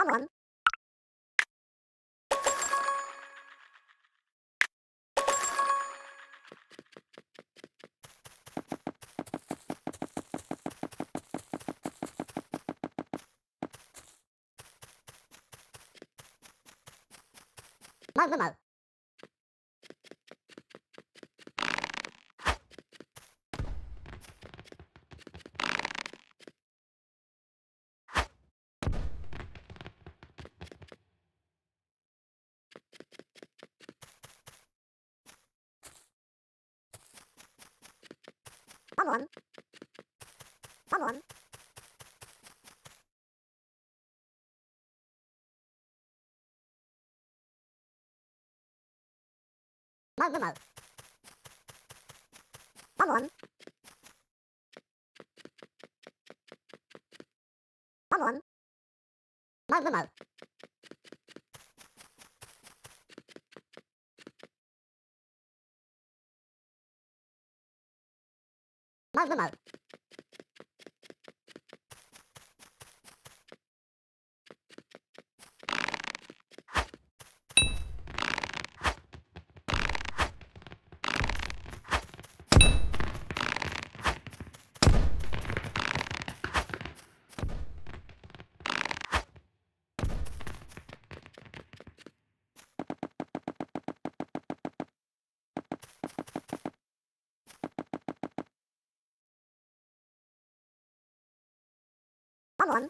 Come on. Mơ mơ mơ. Come on. Come on. Mơ mơ mơ. Come on. Come on. Mơ Come on.